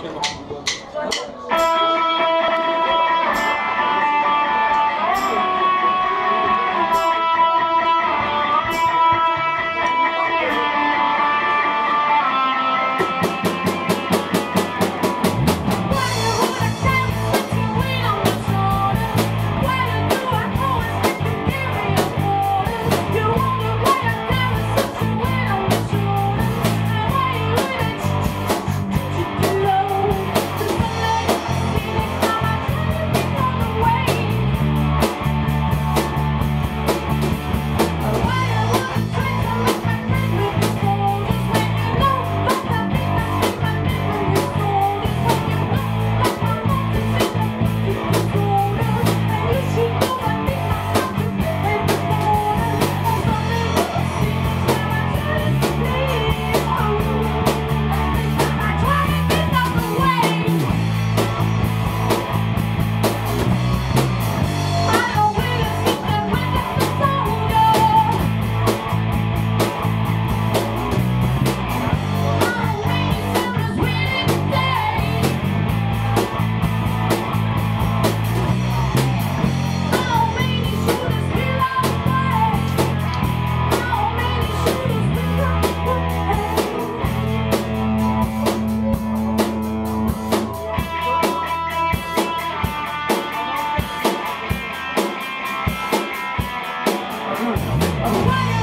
这个 Oh.